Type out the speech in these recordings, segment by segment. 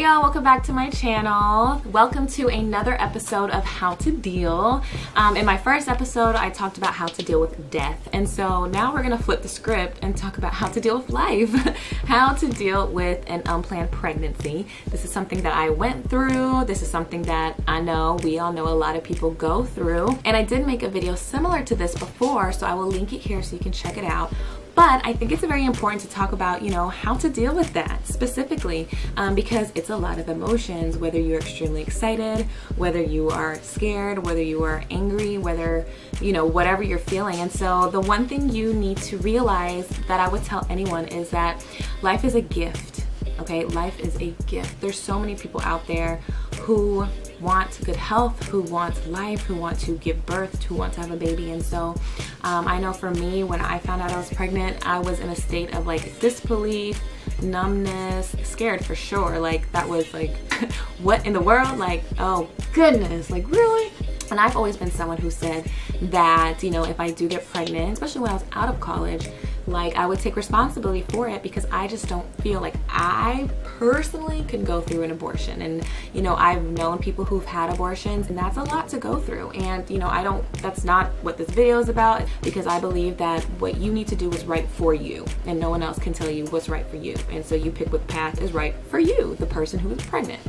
Hey y'all, welcome back to my channel. Welcome to another episode of How to Deal. Um, in my first episode, I talked about how to deal with death. And so now we're gonna flip the script and talk about how to deal with life. how to deal with an unplanned pregnancy. This is something that I went through. This is something that I know we all know a lot of people go through. And I did make a video similar to this before, so I will link it here so you can check it out. But I think it's very important to talk about, you know, how to deal with that specifically um, because it's a lot of emotions, whether you're extremely excited, whether you are scared, whether you are angry, whether, you know, whatever you're feeling. And so the one thing you need to realize that I would tell anyone is that life is a gift. Okay, life is a gift. There's so many people out there who want good health, who want life, who want to give birth, who want to have a baby. And so um, I know for me, when I found out I was pregnant, I was in a state of like disbelief, numbness, scared for sure. Like that was like, what in the world? Like, oh goodness, like really? And I've always been someone who said that, you know, if I do get pregnant, especially when I was out of college, like I would take responsibility for it because I just don't feel like I personally could go through an abortion. And you know, I've known people who've had abortions and that's a lot to go through. And you know, I don't that's not what this video is about because I believe that what you need to do is right for you and no one else can tell you what's right for you. And so you pick what path is right for you, the person who is pregnant.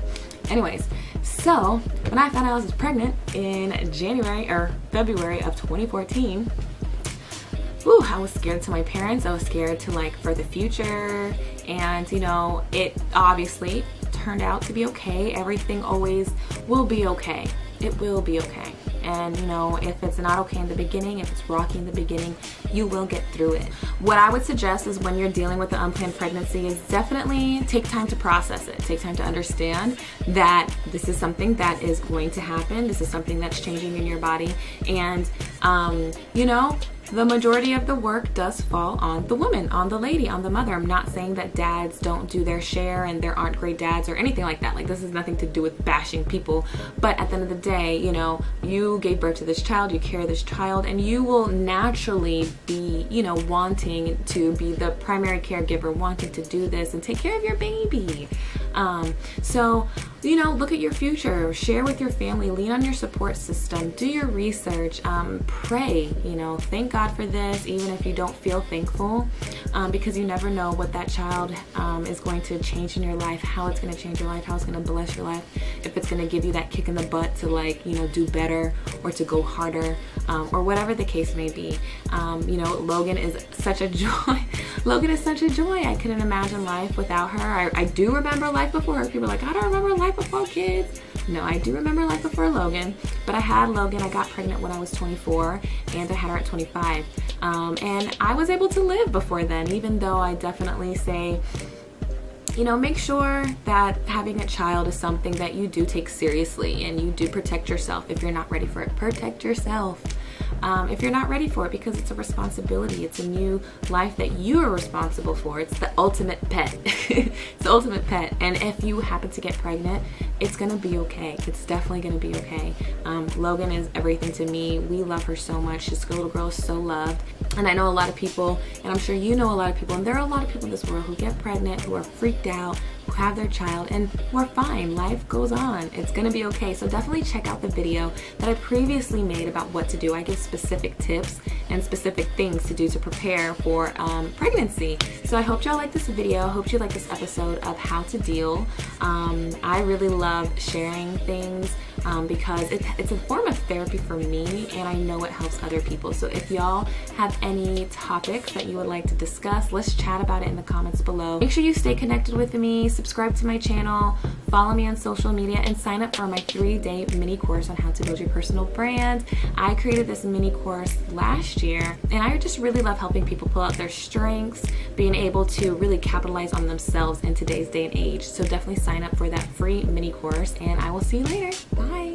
Anyways, so when I found out I was pregnant in January or February of 2014, whew, I was scared to my parents. I was scared to like for the future. And you know, it obviously turned out to be okay. Everything always will be okay. It will be okay. And you know, if it's not okay in the beginning, if it's rocky in the beginning, you will get through it. What I would suggest is when you're dealing with an unplanned pregnancy is definitely take time to process it. Take time to understand that this is something that is going to happen. This is something that's changing in your body. And, um, you know, the majority of the work does fall on the woman, on the lady, on the mother. I'm not saying that dads don't do their share and there aren't great dads or anything like that. Like this has nothing to do with bashing people. But at the end of the day, you know, you gave birth to this child, you carry this child, and you will naturally be, you know, wanting to be the primary caregiver, wanting to do this and take care of your baby. Um, so, you know, look at your future, share with your family, lean on your support system, do your research, um, pray, you know, thank God for this, even if you don't feel thankful, um, because you never know what that child um, is going to change in your life, how it's going to change your life, how it's going to bless your life, if it's going to give you that kick in the butt to like, you know, do better or to go harder um, or whatever the case may be. Um, you know, Logan is such a joy. Logan is such a joy. I couldn't imagine life without her. I, I do remember life before her. People are like, I don't remember life before kids. No, I do remember life before Logan, but I had Logan. I got pregnant when I was 24 and I had her at 25. Um, and I was able to live before then, even though I definitely say, you know, make sure that having a child is something that you do take seriously and you do protect yourself if you're not ready for it. Protect yourself um, if you're not ready for it because it's a responsibility. It's a new life that you are responsible for. It's the ultimate pet. it's the ultimate pet. And if you happen to get pregnant, it's gonna be okay. It's definitely gonna be okay. Um, Logan is everything to me. We love her so much. This little girl is so loved. And I know a lot of people, and I'm sure you know a lot of people, and there are a lot of people in this world who get pregnant, who are freaked out, have their child, and we're fine. Life goes on. It's gonna be okay. So definitely check out the video that I previously made about what to do. I give specific tips and specific things to do to prepare for um, pregnancy. So I hope y'all like this video. I hope you like this episode of how to deal. Um, I really love sharing things um, because it, it's a form of therapy for me and I know it helps other people. So if y'all have any topics that you would like to discuss, let's chat about it in the comments below. Make sure you stay connected with me, subscribe to my channel, follow me on social media, and sign up for my three-day mini course on how to build your personal brand. I created this mini course last year and I just really love helping people pull out their strengths, being able to really capitalize on themselves in today's day and age. So definitely sign up for that free mini course and I will see you later. Bye.